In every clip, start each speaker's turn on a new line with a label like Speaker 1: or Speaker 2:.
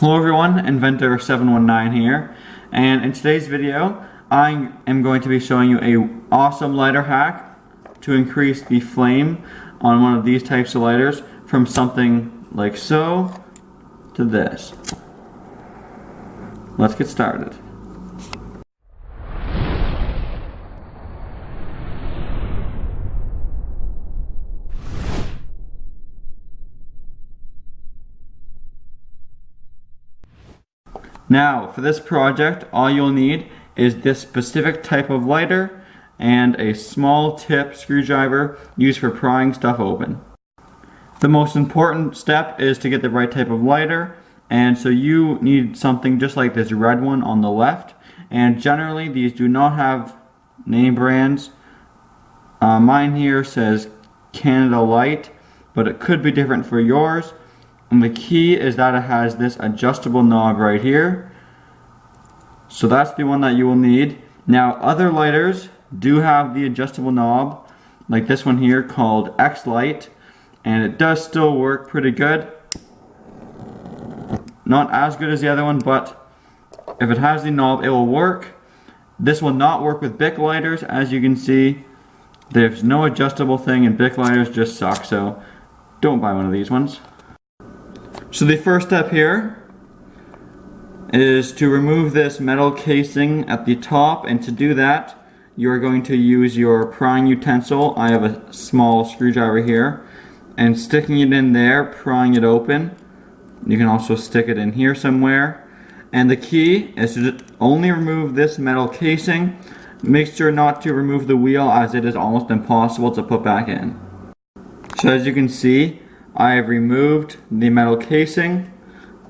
Speaker 1: Hello everyone, Inventor719 here, and in today's video I am going to be showing you a awesome lighter hack to increase the flame on one of these types of lighters from something like so to this. Let's get started. Now, for this project, all you'll need is this specific type of lighter and a small tip screwdriver used for prying stuff open. The most important step is to get the right type of lighter, and so you need something just like this red one on the left, and generally these do not have name brands. Uh, mine here says Canada Light, but it could be different for yours. And the key is that it has this adjustable knob right here. So that's the one that you will need. Now other lighters do have the adjustable knob, like this one here called X-Light, and it does still work pretty good. Not as good as the other one, but if it has the knob, it will work. This will not work with Bic lighters, as you can see. There's no adjustable thing and Bic lighters just suck, so don't buy one of these ones. So the first step here is to remove this metal casing at the top and to do that you're going to use your prying utensil. I have a small screwdriver here and sticking it in there, prying it open. You can also stick it in here somewhere. And the key is to only remove this metal casing. Make sure not to remove the wheel as it is almost impossible to put back in. So as you can see, I have removed the metal casing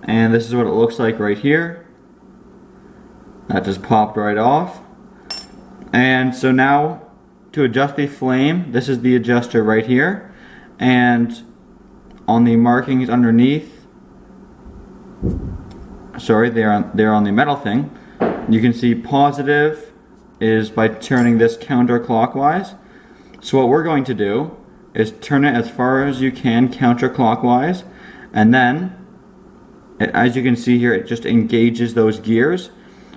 Speaker 1: and this is what it looks like right here. That just popped right off. And so now to adjust the flame, this is the adjuster right here. And on the markings underneath, sorry, they're on, they're on the metal thing, you can see positive is by turning this counterclockwise. So what we're going to do is turn it as far as you can counterclockwise and then as you can see here it just engages those gears.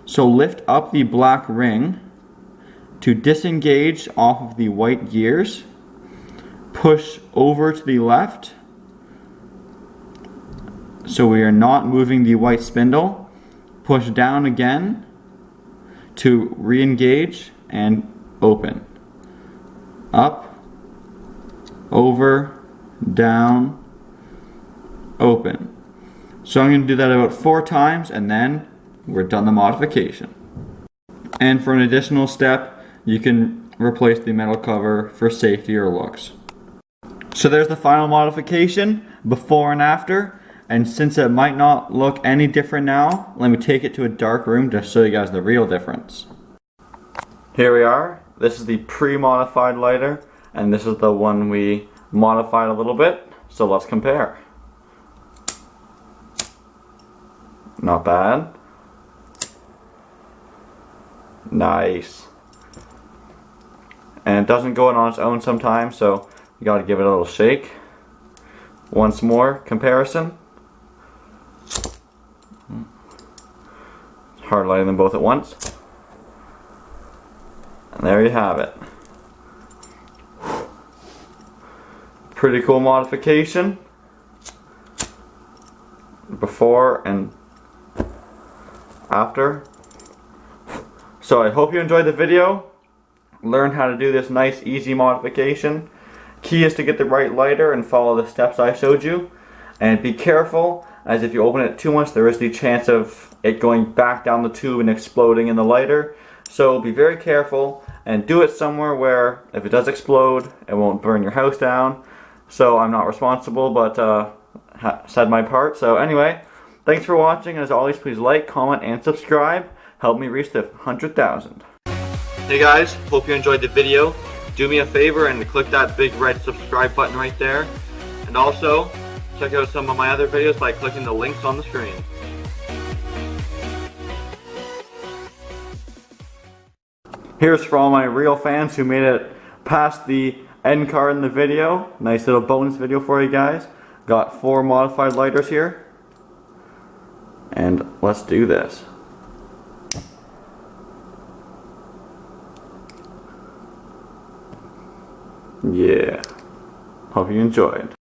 Speaker 1: So lift up the black ring to disengage off of the white gears. Push over to the left. So we are not moving the white spindle. Push down again to re-engage and open. Up over, down, open. So I'm going to do that about four times and then we're done the modification. And for an additional step, you can replace the metal cover for safety or looks. So there's the final modification, before and after. And since it might not look any different now, let me take it to a dark room to show you guys the real difference. Here we are. This is the pre-modified lighter and this is the one we modified a little bit so let's compare. Not bad. Nice. And it doesn't go in on its own sometimes so you gotta give it a little shake. Once more comparison. Hard lighting them both at once. And there you have it Pretty cool modification. Before and after. So I hope you enjoyed the video. Learn how to do this nice easy modification. Key is to get the right lighter and follow the steps I showed you. And be careful as if you open it too much there is the chance of it going back down the tube and exploding in the lighter. So be very careful and do it somewhere where if it does explode it won't burn your house down so I'm not responsible, but uh, said my part. So anyway, thanks for watching. As always, please like, comment, and subscribe. Help me reach the 100,000. Hey guys, hope you enjoyed the video. Do me a favor and click that big red subscribe button right there. And also, check out some of my other videos by clicking the links on the screen. Here's for all my real fans who made it past the end card in the video. Nice little bonus video for you guys. Got four modified lighters here. And let's do this. Yeah. Hope you enjoyed.